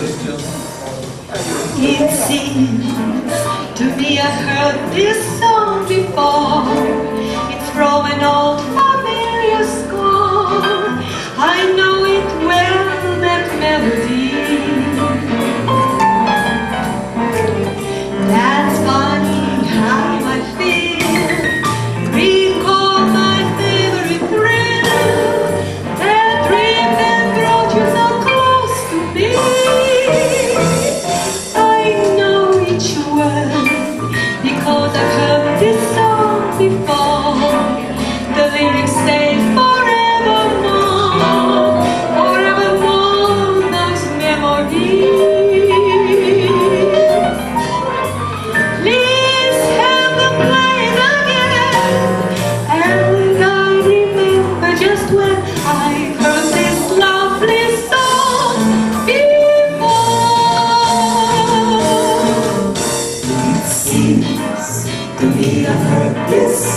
It seems to me I've heard this song before. It's from an old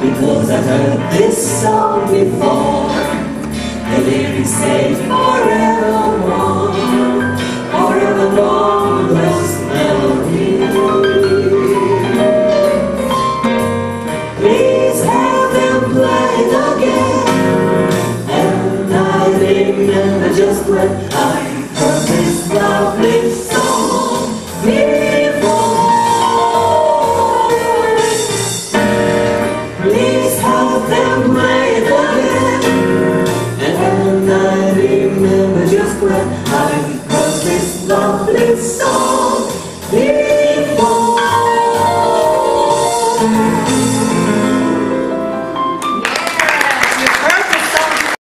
because I've heard this song before. The lyrics say forevermore, forevermore, those melodies. Please have them play it again. And I remember just when I heard this lovely song Música